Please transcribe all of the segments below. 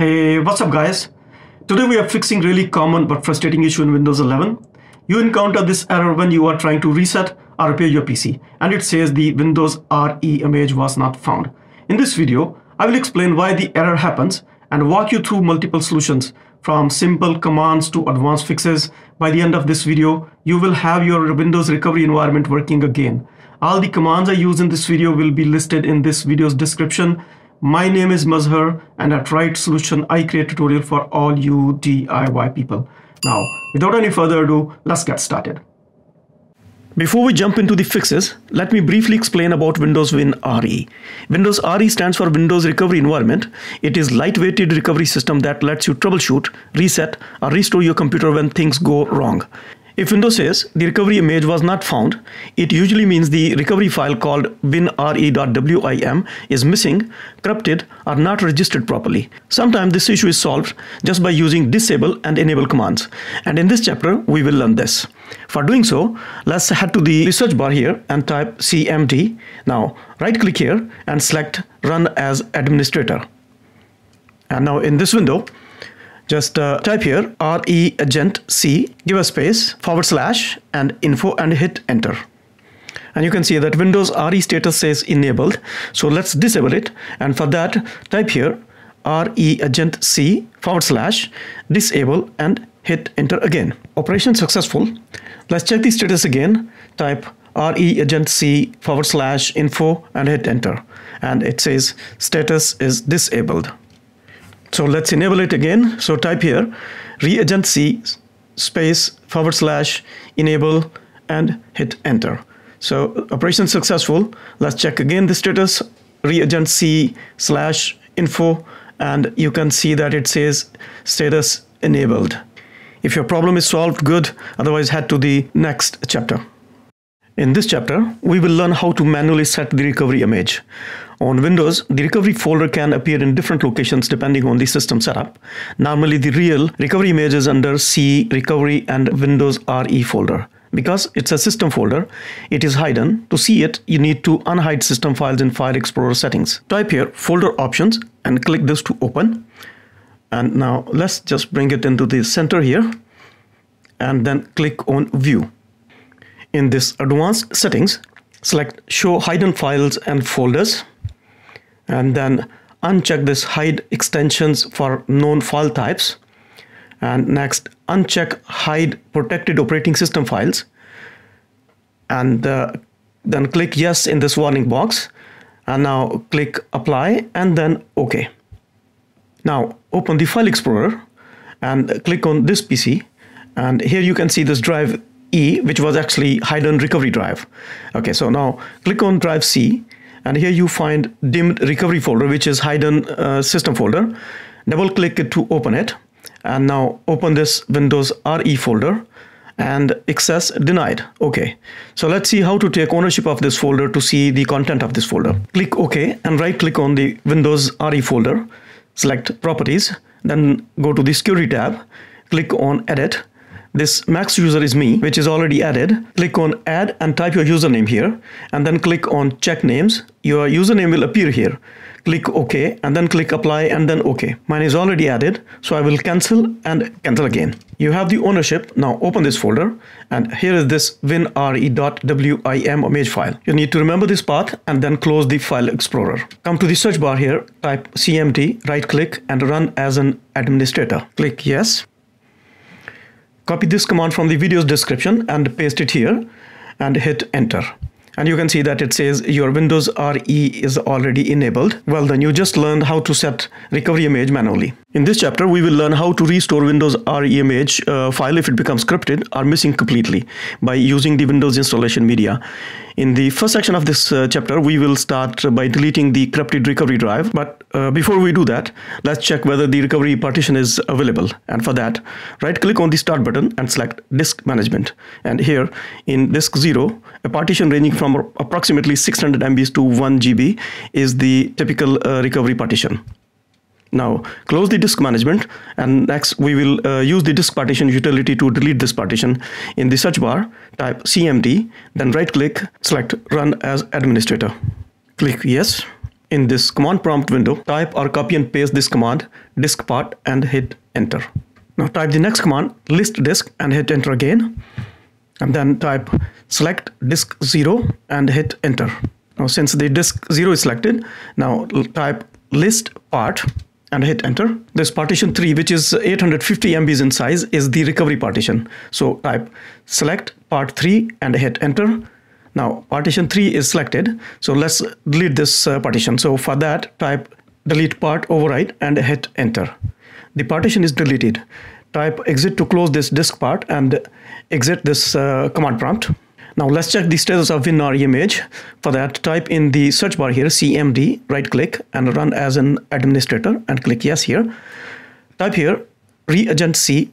Hey, what's up guys? Today we are fixing really common but frustrating issue in Windows 11. You encounter this error when you are trying to reset or repair your PC and it says the Windows RE image was not found. In this video, I will explain why the error happens and walk you through multiple solutions from simple commands to advanced fixes. By the end of this video, you will have your Windows recovery environment working again. All the commands I use in this video will be listed in this video's description my name is Mazhar and at Right Solution I create tutorial for all you DIY people. Now, without any further ado, let's get started. Before we jump into the fixes, let me briefly explain about Windows Win RE. Windows RE stands for Windows Recovery Environment. It is lightweighted recovery system that lets you troubleshoot, reset, or restore your computer when things go wrong. If Windows says the recovery image was not found, it usually means the recovery file called winre.wim is missing, corrupted, or not registered properly. Sometimes this issue is solved just by using disable and enable commands. And in this chapter, we will learn this. For doing so, let's head to the search bar here and type cmd. Now, right click here and select run as administrator. And now in this window, just uh, type here re agent c give a space forward slash and info and hit enter. And you can see that windows re status says enabled. So let's disable it. And for that type here re agent c forward slash disable and hit enter again. Operation successful. Let's check the status again. Type re agent c forward slash info and hit enter. And it says status is disabled so let's enable it again. So type here reagent C space forward slash enable and hit enter. So operation successful. Let's check again the status reagent C slash info and you can see that it says status enabled. If your problem is solved, good. Otherwise, head to the next chapter. In this chapter, we will learn how to manually set the recovery image. On Windows, the recovery folder can appear in different locations depending on the system setup. Normally, the real recovery image is under C, Recovery and Windows RE folder. Because it's a system folder, it is hidden. To see it, you need to unhide system files in File Explorer settings. Type here folder options and click this to open. And now let's just bring it into the center here and then click on view. In this advanced settings, select show hidden files and folders and then uncheck this hide extensions for known file types. And next uncheck hide protected operating system files. And uh, then click yes in this warning box. And now click apply and then ok. Now open the file explorer and click on this pc and here you can see this drive e which was actually hidden recovery drive. Okay so now click on drive c and here you find dimmed recovery folder which is hidden uh, system folder. Double click it to open it. And now open this windows re folder and access denied. Okay. So let's see how to take ownership of this folder to see the content of this folder. Click ok and right click on the windows re folder. Select properties. Then go to the security tab. Click on edit this max user is me, which is already added. Click on add and type your username here and then click on check names. Your username will appear here. Click OK and then click apply and then OK. Mine is already added, so I will cancel and cancel again. You have the ownership. Now open this folder and here is this winre.wim image file. You need to remember this path and then close the file explorer. Come to the search bar here, type cmd, right click and run as an administrator. Click yes Copy this command from the video's description and paste it here and hit enter. And you can see that it says your Windows RE is already enabled. Well then you just learned how to set recovery image manually. In this chapter, we will learn how to restore Windows REMH uh, file if it becomes corrupted or missing completely by using the Windows installation media. In the first section of this uh, chapter, we will start by deleting the corrupted recovery drive. But uh, before we do that, let's check whether the recovery partition is available. And for that, right click on the start button and select disk management. And here in disk 0, a partition ranging from approximately 600 MB to 1 GB is the typical uh, recovery partition. Now close the disk management and next we will uh, use the disk partition utility to delete this partition. In the search bar, type cmd, then right click, select run as administrator. Click yes in this command prompt window, type or copy and paste this command diskpart and hit enter. Now type the next command list disk and hit enter again. And then type select disk 0 and hit enter. Now since the disk 0 is selected, now type list part and hit enter. This partition 3 which is 850 MBs in size is the recovery partition. So type select part 3 and hit enter. Now partition 3 is selected. So let's delete this uh, partition. So for that type delete part override and hit enter. The partition is deleted. Type exit to close this diskpart and exit this uh, command prompt. Now let's check the status of WinRE image. For that, type in the search bar here, CMD, right click and run as an administrator and click yes here. Type here, reagent C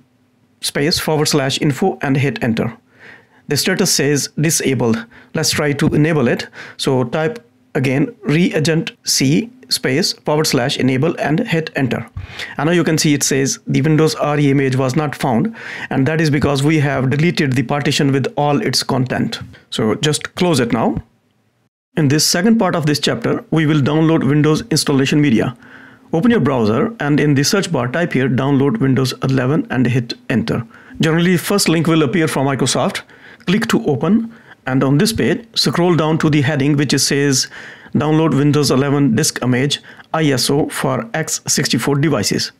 space forward slash info and hit enter. The status says disabled. Let's try to enable it. So type again, reagent C space forward slash enable and hit enter. And now you can see it says the windows re image was not found and that is because we have deleted the partition with all its content. So just close it now. In this second part of this chapter we will download windows installation media. Open your browser and in the search bar type here download windows 11 and hit enter. Generally first link will appear from microsoft. Click to open and on this page scroll down to the heading which says download Windows 11 disk image ISO for x64 devices.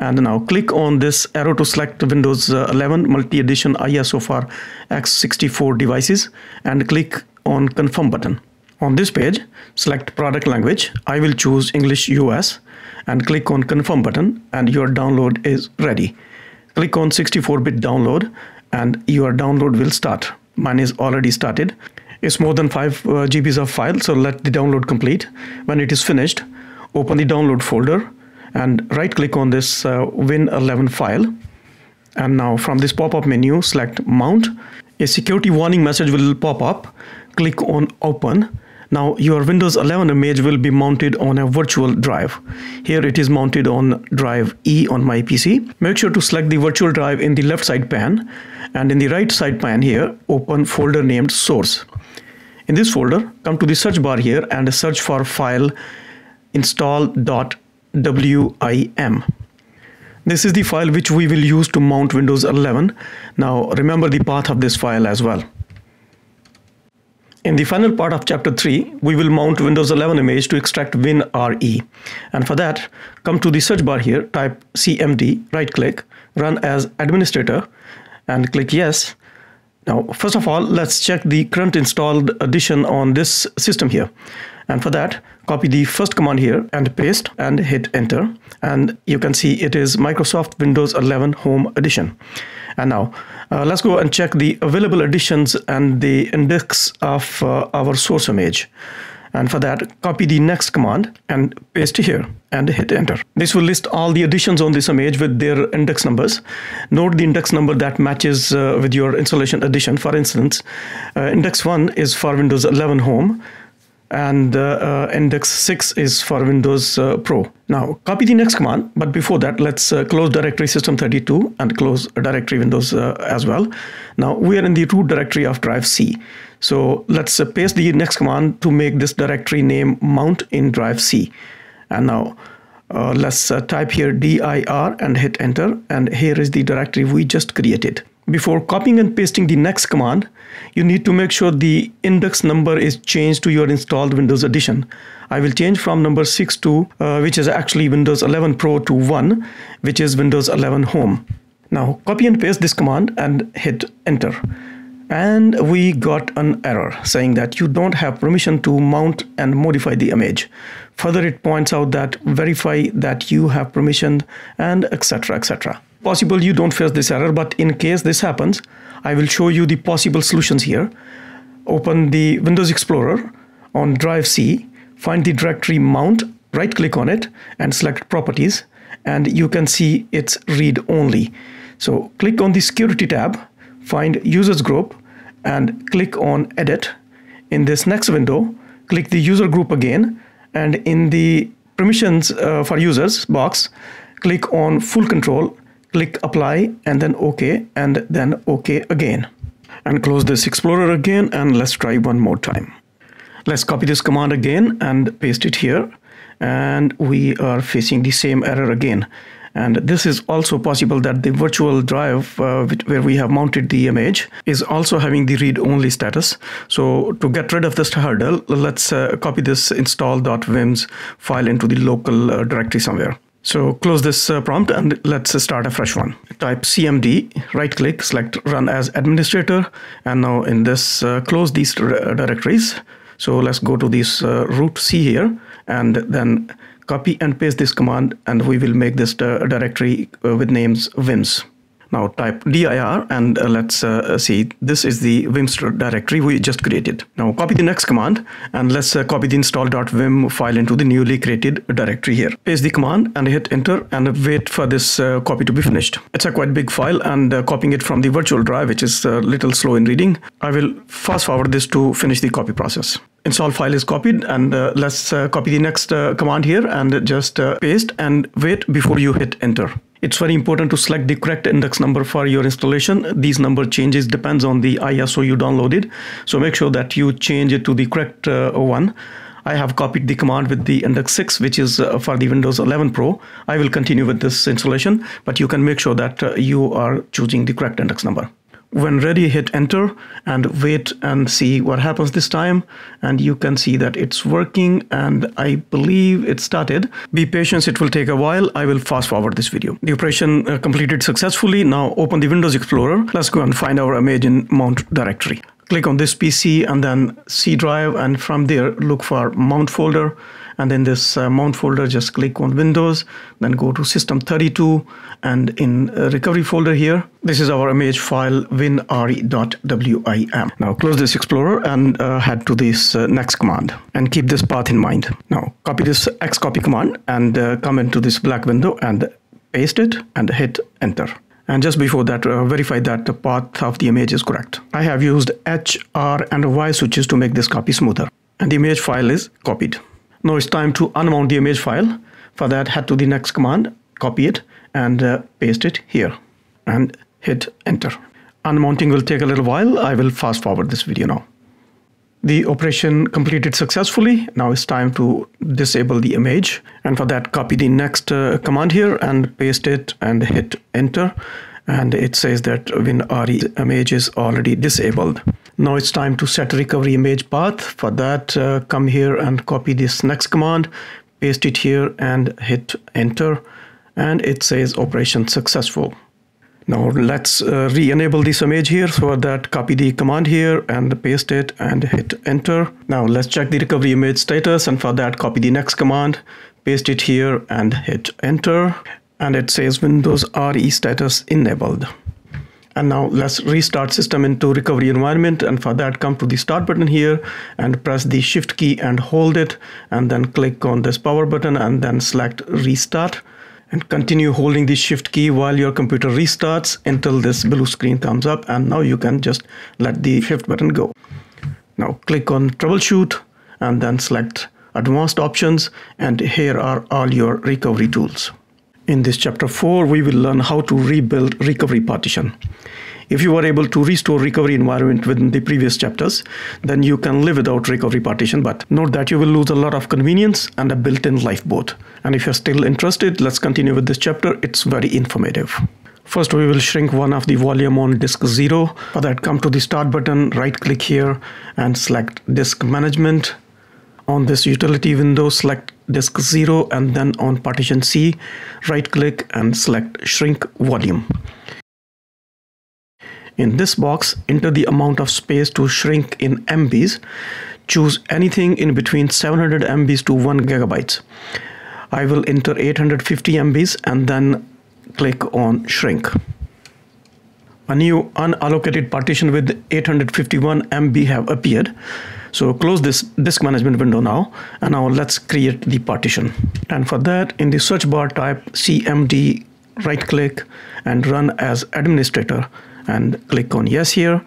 And now click on this arrow to select Windows uh, 11 multi-edition ISO for x64 devices and click on confirm button. On this page, select product language. I will choose English US and click on confirm button and your download is ready. Click on 64-bit download and your download will start. Mine is already started is more than 5 uh, GBs of file so let the download complete when it is finished open the download folder and right click on this uh, win11 file and now from this pop-up menu select mount a security warning message will pop up click on open now your Windows 11 image will be mounted on a virtual drive. Here it is mounted on drive E on my PC. Make sure to select the virtual drive in the left side pane and in the right side pane here open folder named source. In this folder, come to the search bar here and search for file install.wim. This is the file which we will use to mount Windows 11. Now remember the path of this file as well. In the final part of chapter 3, we will mount Windows 11 image to extract WinRE. And for that, come to the search bar here, type CMD, right click, run as administrator, and click yes. Now, first of all, let's check the current installed edition on this system here. And for that, copy the first command here and paste and hit enter. And you can see it is Microsoft Windows 11 Home Edition. And now uh, let's go and check the available editions and the index of uh, our source image. And for that, copy the next command and paste here and hit enter. This will list all the additions on this image with their index numbers. Note the index number that matches uh, with your installation edition. For instance, uh, index 1 is for Windows 11 Home and uh, uh, index 6 is for Windows uh, Pro. Now copy the next command, but before that, let's uh, close directory system32 and close directory Windows uh, as well. Now we are in the root directory of drive C. So let's uh, paste the next command to make this directory name mount in drive C. And now let's type here dir and hit enter. And here is the directory we just created. Before copying and pasting the next command, you need to make sure the index number is changed to your installed Windows edition. I will change from number 6 to, uh, which is actually Windows 11 Pro to 1, which is Windows 11 Home. Now copy and paste this command and hit enter. And we got an error saying that you don't have permission to mount and modify the image. Further, it points out that verify that you have permission and etc. etc possible you don't face this error, but in case this happens, I will show you the possible solutions here. Open the Windows Explorer on drive C, find the directory mount, right click on it and select properties and you can see it's read only. So click on the security tab, find users group and click on edit. In this next window, click the user group again and in the permissions uh, for users box, click on full control click apply and then OK and then OK again. And close this Explorer again and let's try one more time. Let's copy this command again and paste it here. And we are facing the same error again. And this is also possible that the virtual drive uh, where we have mounted the image is also having the read-only status. So to get rid of this hurdle, let's uh, copy this install.wims file into the local uh, directory somewhere. So close this uh, prompt and let's start a fresh one. Type cmd, right click, select run as administrator. And now in this, uh, close these directories. So let's go to this uh, root C here and then copy and paste this command and we will make this directory uh, with names vims. Now type dir and uh, let's uh, see this is the vims directory we just created. Now copy the next command and let's uh, copy the install.wim file into the newly created directory here. Paste the command and hit enter and wait for this uh, copy to be finished. It's a quite big file and uh, copying it from the virtual drive which is a little slow in reading. I will fast forward this to finish the copy process install file is copied and uh, let's uh, copy the next uh, command here and just uh, paste and wait before you hit enter. It's very important to select the correct index number for your installation. These number changes depends on the ISO you downloaded. So make sure that you change it to the correct uh, one. I have copied the command with the index 6, which is uh, for the Windows 11 Pro. I will continue with this installation, but you can make sure that uh, you are choosing the correct index number when ready hit enter and wait and see what happens this time. And you can see that it's working and I believe it started. Be patient it will take a while. I will fast forward this video. The operation uh, completed successfully. Now open the Windows Explorer. Let's go and find our image in mount directory. Click on this PC and then C drive and from there look for mount folder and in this uh, mount folder just click on windows then go to system32 and in recovery folder here this is our image file winre.wim now close this explorer and uh, head to this uh, next command and keep this path in mind. Now copy this xcopy command and uh, come into this black window and paste it and hit enter. And just before that uh, verify that the path of the image is correct. I have used h r and y switches to make this copy smoother. And the image file is copied now it's time to unmount the image file. For that, head to the next command, copy it and uh, paste it here and hit enter. Unmounting will take a little while. I will fast forward this video now. The operation completed successfully. Now it's time to disable the image. And for that, copy the next uh, command here and paste it and hit enter. And it says that WinRE image is already disabled. Now it's time to set recovery image path. For that, uh, come here and copy this next command, paste it here and hit enter. And it says operation successful. Now let's uh, re-enable this image here. So that copy the command here and paste it and hit enter. Now let's check the recovery image status and for that copy the next command, paste it here and hit enter. And it says Windows RE status enabled. And now let's restart system into recovery environment. And for that, come to the start button here and press the shift key and hold it. And then click on this power button and then select restart and continue holding the shift key while your computer restarts until this blue screen comes up. And now you can just let the shift button go. Now click on troubleshoot and then select advanced options. And here are all your recovery tools. In this chapter 4, we will learn how to rebuild recovery partition. If you were able to restore recovery environment within the previous chapters, then you can live without recovery partition, but note that you will lose a lot of convenience and a built-in lifeboat. And if you're still interested, let's continue with this chapter. It's very informative. First, we will shrink one of the volume on disk 0. For that, come to the start button, right click here and select disk management. On this utility window, select disk 0 and then on partition C, right click and select shrink volume. In this box, enter the amount of space to shrink in MBs. Choose anything in between 700 MBs to 1 gigabytes. I will enter 850 MBs and then click on shrink. A new unallocated partition with 851 MB have appeared. So close this disk management window now, and now let's create the partition. And for that, in the search bar type cmd, right click and run as administrator and click on yes here.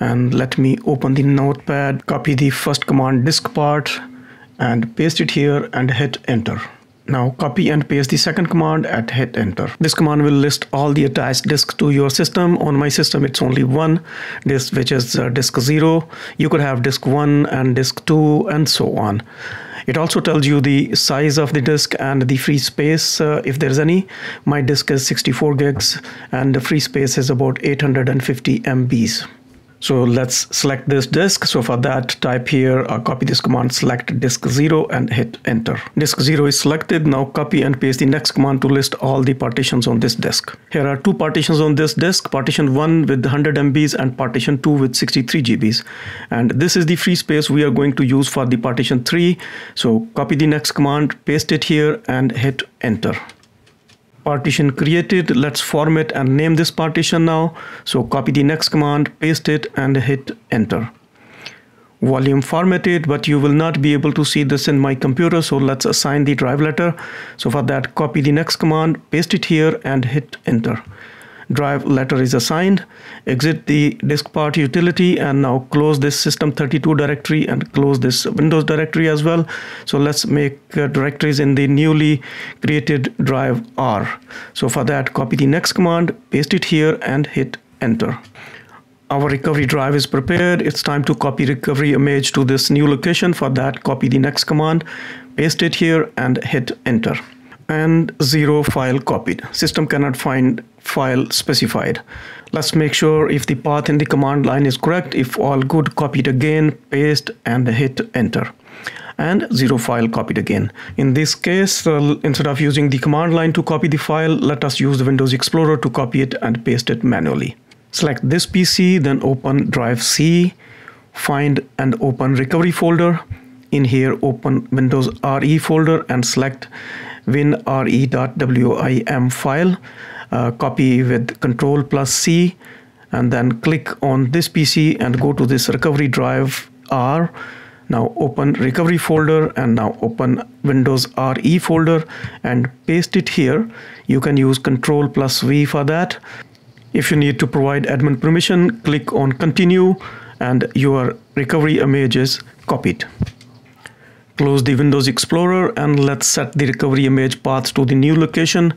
And let me open the notepad, copy the first command diskpart and paste it here and hit enter. Now copy and paste the second command and hit enter. This command will list all the attached disks to your system. On my system, it's only one disk, which is uh, disk 0. You could have disk 1 and disk 2 and so on. It also tells you the size of the disk and the free space uh, if there's any. My disk is 64 gigs and the free space is about 850 MBs. So let's select this disk. So for that, type here, uh, copy this command, select disk 0 and hit enter. Disk 0 is selected. Now copy and paste the next command to list all the partitions on this disk. Here are two partitions on this disk, partition 1 with 100 MBs and partition 2 with 63 GBs. And this is the free space we are going to use for the partition 3. So copy the next command, paste it here and hit enter partition created. Let's format and name this partition now. So copy the next command paste it and hit enter. Volume formatted but you will not be able to see this in my computer so let's assign the drive letter. So for that copy the next command paste it here and hit enter drive letter is assigned exit the diskpart utility and now close this system32 directory and close this windows directory as well. So let's make uh, directories in the newly created drive r. So for that copy the next command paste it here and hit enter. Our recovery drive is prepared. It's time to copy recovery image to this new location. For that copy the next command paste it here and hit enter and zero file copied system cannot find file specified. Let's make sure if the path in the command line is correct. If all good, copy it again, paste and hit enter and zero file copied again. In this case, uh, instead of using the command line to copy the file, let us use the Windows Explorer to copy it and paste it manually. Select this PC, then open drive C, find and open recovery folder. In here, open Windows RE folder and select winre.wim file uh, copy with control plus C and then click on this PC and go to this recovery drive R. Now open recovery folder and now open Windows RE folder and paste it here. You can use control plus V for that. If you need to provide admin permission click on continue and your recovery image is copied Close the Windows Explorer and let's set the recovery image path to the new location.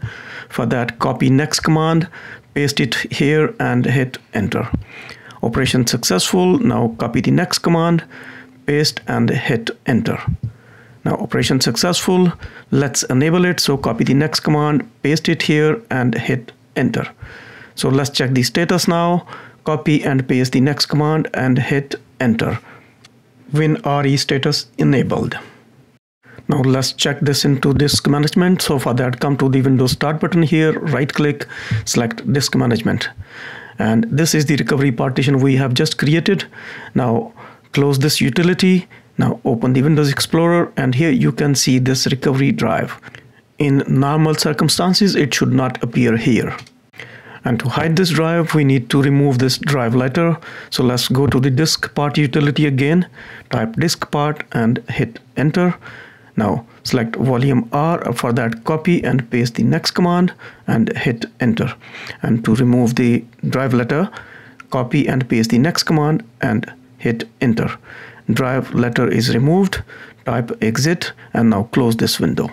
For that, copy next command, paste it here and hit enter. Operation successful. Now copy the next command, paste and hit enter. Now operation successful. Let's enable it. So copy the next command, paste it here and hit enter. So let's check the status now. Copy and paste the next command and hit enter. WinRE status enabled. Now let's check this into disk management. So for that, come to the Windows Start button here, right click, select disk management. And this is the recovery partition we have just created. Now close this utility. Now open the Windows Explorer and here you can see this recovery drive. In normal circumstances, it should not appear here. And to hide this drive, we need to remove this drive letter. So let's go to the diskpart utility again, type diskpart and hit enter. Now select volume R for that copy and paste the next command and hit enter. And to remove the drive letter, copy and paste the next command and hit enter. Drive letter is removed, type exit and now close this window.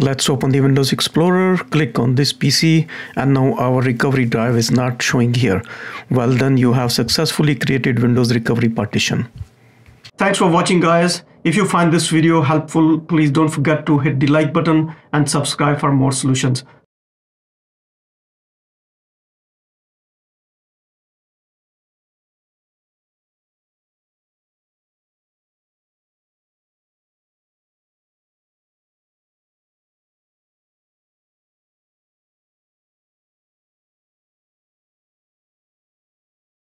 Let's open the Windows Explorer, click on this PC and now our recovery drive is not showing here. Well done, you have successfully created Windows recovery partition. Thanks for watching guys. If you find this video helpful, please don't forget to hit the like button and subscribe for more solutions.